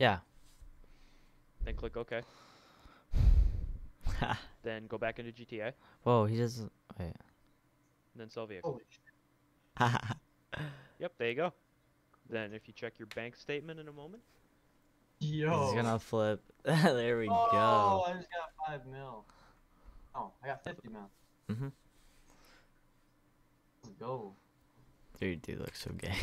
Yeah. Then click OK. Then go back into GTA. Whoa, he doesn't. Wait. And then sell vehicle. Holy shit. Yep, there you go. Then if you check your bank statement in a moment, Yo. He's gonna flip. there we oh, go. I just got five mil. Oh, I got fifty mil. Mhm. Let's go. Dude, dude looks so gay.